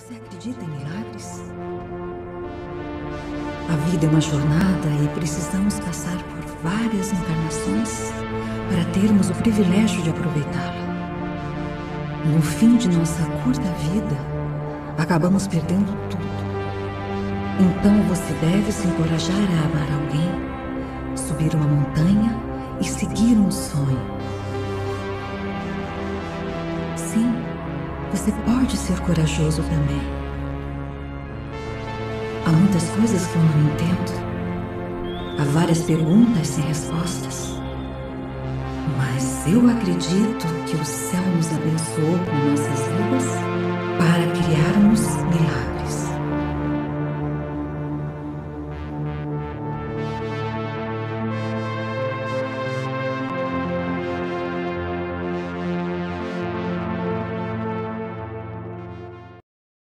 Você acredita em milagres? A vida é uma jornada e precisamos passar por várias encarnações para termos o privilégio de aproveitá-la. No fim de nossa curta vida, acabamos perdendo tudo. Então você deve se encorajar a amar alguém, subir uma montanha e seguir um sonho. Sim, você pode ser corajoso também. Há muitas coisas que eu não entendo. Há várias perguntas sem respostas. Mas eu acredito que o céu nos abençoou com nossas vidas